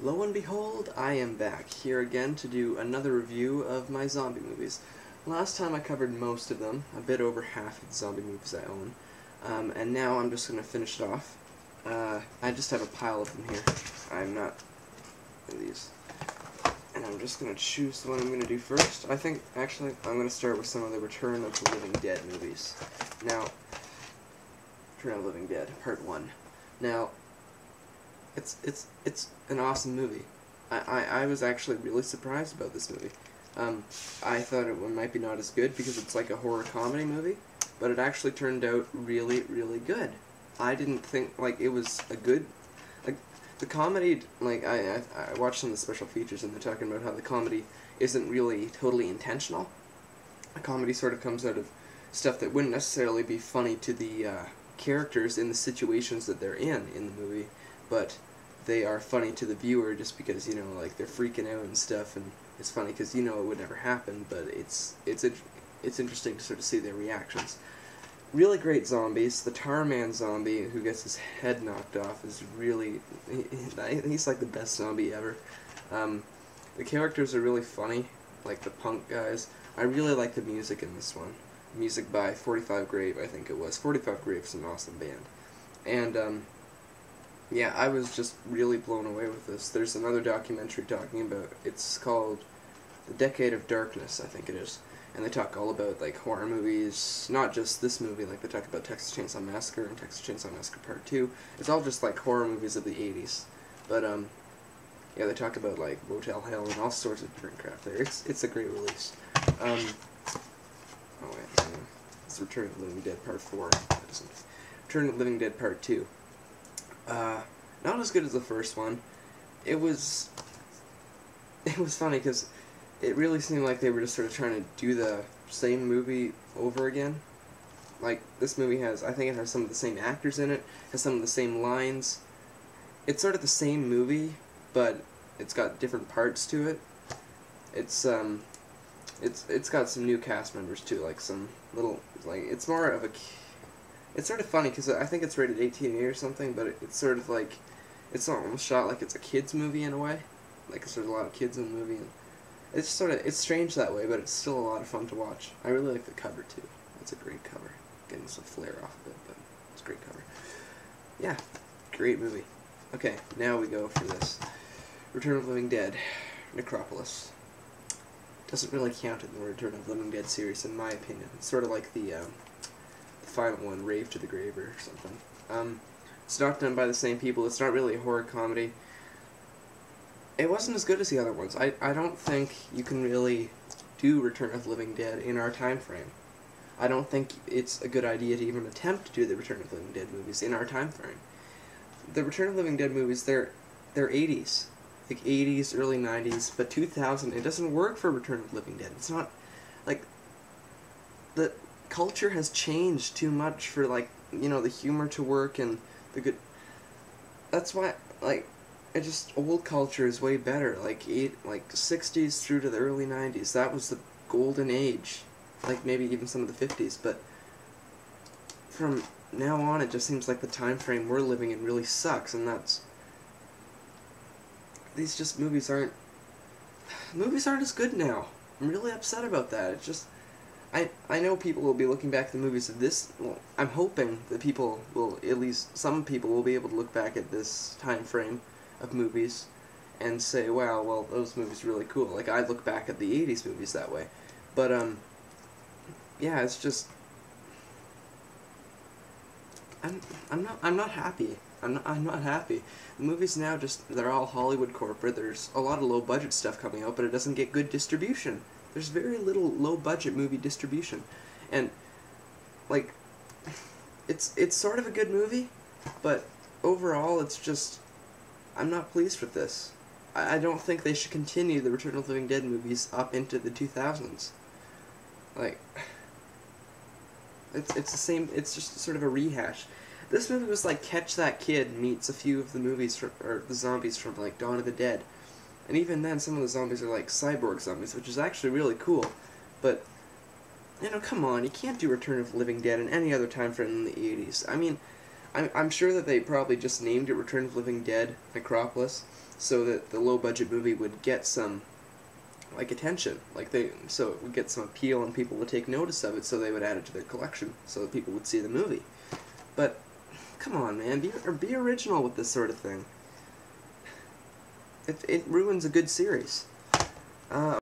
Lo and behold, I am back here again to do another review of my zombie movies. Last time I covered most of them, a bit over half of the zombie movies I own, um, and now I'm just going to finish it off. Uh, I just have a pile of them here. I'm not these. And I'm just going to choose the one I'm going to do first. I think, actually, I'm going to start with some of the Return of the Living Dead movies. Now, Return of the Living Dead, Part 1. Now, it's it's it's an awesome movie. I, I, I was actually really surprised about this movie. Um, I thought it might be not as good because it's like a horror comedy movie, but it actually turned out really really good. I didn't think like it was a good. Like, the comedy, like I, I I watched some of the special features and they're talking about how the comedy isn't really totally intentional. A comedy sort of comes out of stuff that wouldn't necessarily be funny to the uh, characters in the situations that they're in in the movie, but they are funny to the viewer just because you know like they're freaking out and stuff, and it's funny because you know it would never happen, but it's it's a, it's interesting to sort of see their reactions. Really great zombies. The Tar Man zombie who gets his head knocked off is really he, he's like the best zombie ever. Um, the characters are really funny, like the punk guys. I really like the music in this one. Music by 45 Grave, I think it was. 45 Grave is an awesome band. And um, yeah, I was just really blown away with this. There's another documentary talking about it's called The Decade of Darkness, I think it is. And they talk all about like horror movies, not just this movie, like they talk about Texas Chainsaw Massacre and Texas Chainsaw Massacre Part 2. It's all just like horror movies of the 80s. But um yeah, they talk about like Motel Hell and all sorts of different crap there. It's it's a great release. Um Oh wait, uh, it's Return of the Living Dead Part 4. That isn't Return of the Living Dead Part 2. Uh, not as good as the first one. It was. It was funny because it really seemed like they were just sort of trying to do the same movie over again. Like this movie has, I think it has some of the same actors in it, has some of the same lines. It's sort of the same movie, but it's got different parts to it. It's um, it's it's got some new cast members too, like some little like it's more of a it's sort of funny because I think it's rated 18A or something, but it, it's sort of like it's almost shot like it's a kids movie in a way, like there's a lot of kids in the movie. And it's sort of it's strange that way, but it's still a lot of fun to watch. I really like the cover too. It's a great cover. Getting some flair off of it, but it's a great cover. Yeah, great movie. Okay, now we go for this. Return of Living Dead, Necropolis. Doesn't really count in the Return of Living Dead series, in my opinion. It's sort of like the um, final one, Rave to the Grave or something. Um, it's not done by the same people. It's not really a horror comedy. It wasn't as good as the other ones. I, I don't think you can really do Return of the Living Dead in our time frame. I don't think it's a good idea to even attempt to do the Return of the Living Dead movies in our time frame. The Return of the Living Dead movies, they're they're 80s, like 80s, early 90s, but 2000. It doesn't work for Return of the Living Dead. It's not like the culture has changed too much for like you know the humor to work and the good that's why like it just old culture is way better like eight like 60s through to the early 90s that was the golden age like maybe even some of the 50s but from now on it just seems like the time frame we're living in really sucks and that's these just movies aren't movies aren't as good now. I'm really upset about that it's just I I know people will be looking back at the movies of this. Well, I'm hoping that people will at least some people will be able to look back at this time frame of movies and say, "Wow, well, those movies are really cool." Like I look back at the '80s movies that way, but um, yeah, it's just I'm I'm not I'm not happy. I'm not, I'm not happy. The movies now just they're all Hollywood corporate. There's a lot of low budget stuff coming out, but it doesn't get good distribution. There's very little low budget movie distribution, and like it's it's sort of a good movie, but overall it's just I'm not pleased with this. I, I don't think they should continue the Return of the Living Dead movies up into the 2000s. Like it's it's the same. It's just sort of a rehash. This movie was like Catch That Kid meets a few of the movies from or the zombies from like Dawn of the Dead. And even then, some of the zombies are like cyborg zombies, which is actually really cool. But, you know, come on, you can't do Return of Living Dead in any other time frame than the 80s. I mean, I'm, I'm sure that they probably just named it Return of Living Dead Necropolis so that the low budget movie would get some like attention like they so it would get some appeal and people would take notice of it so they would add it to their collection so that people would see the movie but come on man be be original with this sort of thing it, it ruins a good series. Uh,